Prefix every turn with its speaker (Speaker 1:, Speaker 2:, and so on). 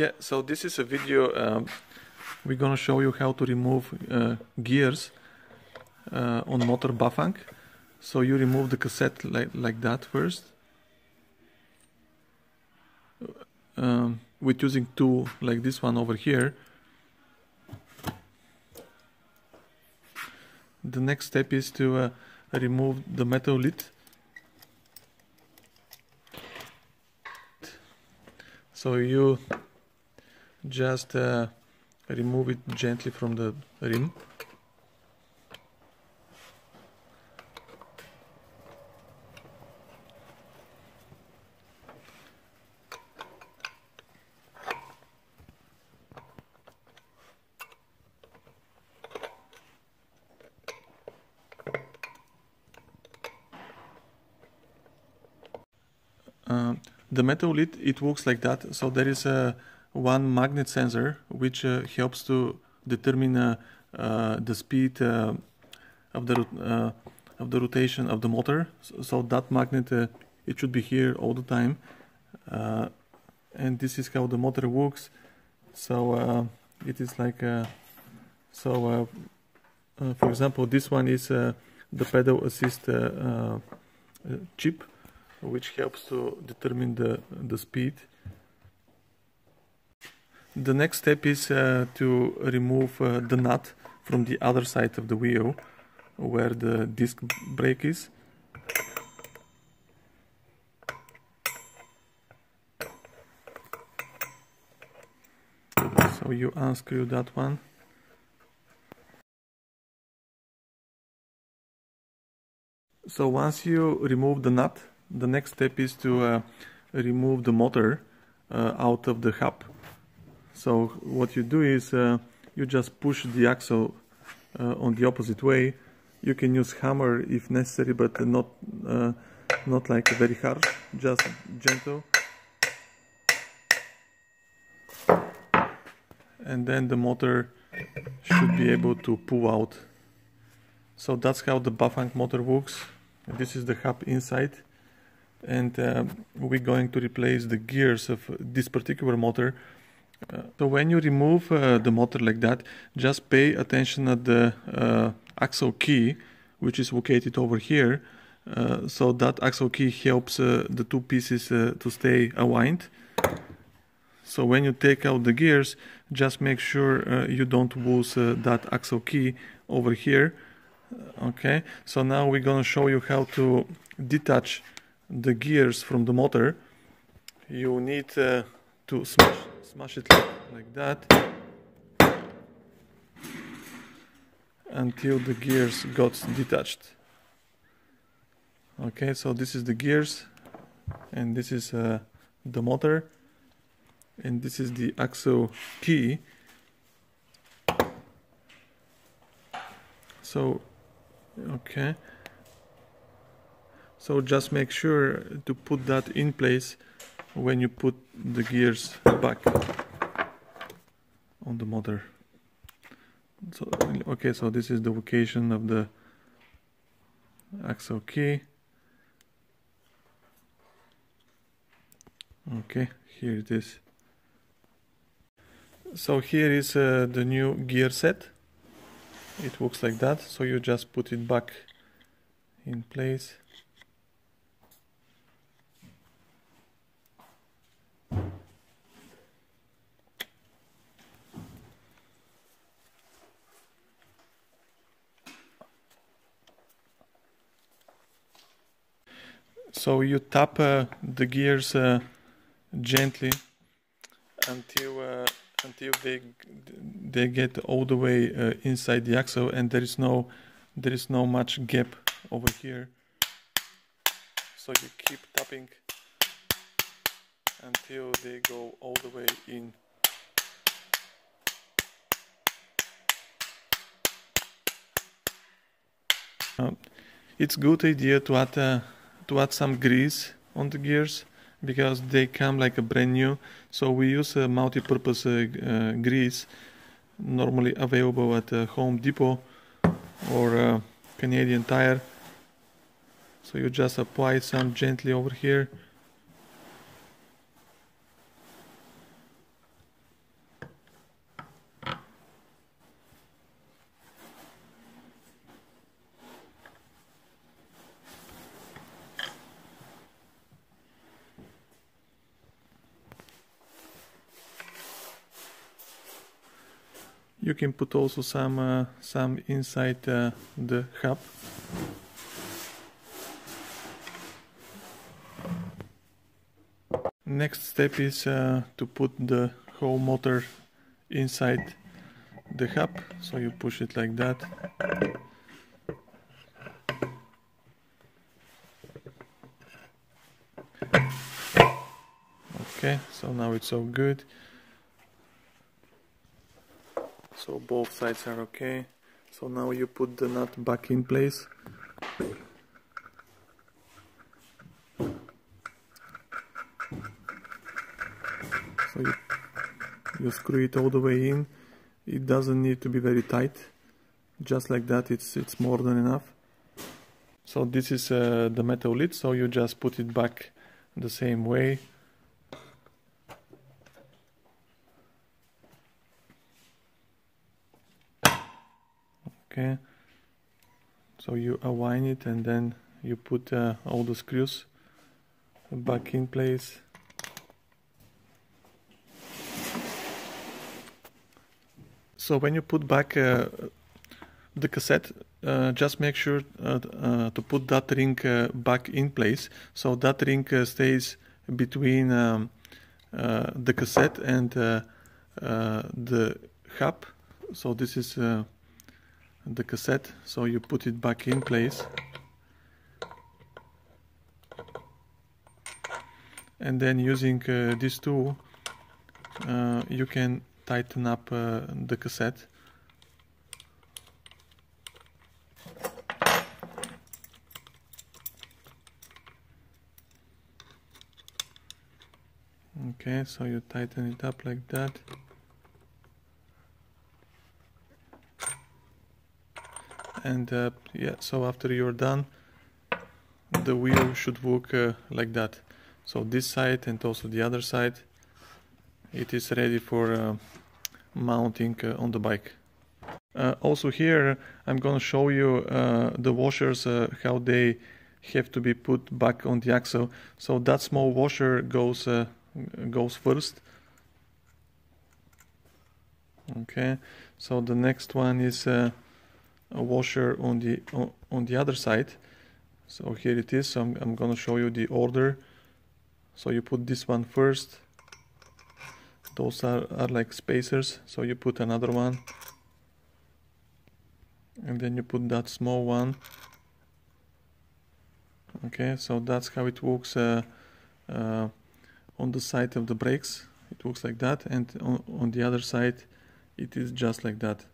Speaker 1: Yeah, so this is a video. Um, we're gonna show you how to remove uh, gears uh, on motor Bafang. So you remove the cassette like, like that first. Um, with using tool like this one over here. The next step is to uh, remove the metal lid. So you just uh, remove it gently from the rim. Uh, the metal lid it works like that so there is a one magnet sensor which uh, helps to determine uh, uh the speed uh, of the uh, of the rotation of the motor. So, that magnet it should be here all the time. And this is how the motor works. So it is like so for example this one is the pedal assist chip which helps to determine the, the speed. The next step is uh, to remove uh, the nut from the other side of the wheel where the disc brake is. So you unscrew that one. So once you remove the nut, the next step is to uh, remove the motor uh, out of the hub. So what you do is uh, you just push the axle uh, on the opposite way. You can use hammer if necessary, but not uh, not like very hard, just gentle. And then the motor should be able to pull out. So that's how the Bafang motor works. This is the hub inside and uh, we're going to replace the gears of this particular motor. Uh, so when you remove uh, the motor like that, just pay attention at the uh, axle key, which is located over here. Uh, so that axle key helps uh, the two pieces to stay aligned. So when you take out the gears, just make sure you don't lose that axle key over here. Okay, so now we're gonna show you how to detach the gears from the motor you need uh, to smash, smash it like, that. Until the gears got detached. Okay so this is the gears and this is uh, the motor and this is the axle key. So okay so just make sure to put that in place when you put the gears back on the motor. So, okay, so this is the location of the axle key. Okay, here it is. So here is uh, the new gear set. It looks like that. So you just put it back in place. So you tap uh, the gears uh, gently until uh, until they they get all the way uh, inside the axle, and there is no there is no much gap over here. So you keep tapping until they go all the way in. Uh, it's good idea to add uh, to add some grease on the gears because they come like a brand new. So we use a multi-purpose uh, uh, grease normally available at uh, Home Depot or uh, Canadian Tire. So you just apply some gently over here you can put also some uh, some inside uh, the hub. Next step is uh, to put the whole motor inside the hub. So you push it like that. Okay so now it's all good so both sides are okay. So now you put the nut back in place. So you, you screw it all the way in. It doesn't need to be very tight. Just like that it's it's more than enough. So this is uh, the metal lid. So you just put it back the same way okay. So you align it and then you put uh, all the screws back in place. So when you put back uh, the cassette uh, just make sure uh, uh, to put that ring uh, back in place. So that ring stays between um, the cassette and the hub. So this is the cassette so you put it back in place. And then using uh, this tool uh, you can tighten up uh, the cassette. Okay so you tighten it up like that and uh, yeah so after you're done the wheel should work uh, like that. So this side and also the other side it is ready for uh, mounting uh, on the bike. Uh, also here I'm gonna show you uh, the washers how they have to be put back on the axle. So that small washer goes goes first. Okay. So the next one is a washer on the on the other side. So here it is. So I'm, I'm gonna show you the order. So you put this one first. Those are, are like spacers. So you put another one. And then you put that small one. Okay so that's how it works uh, uh, on the side of the brakes. It looks like that. And on, on the other side it is just like that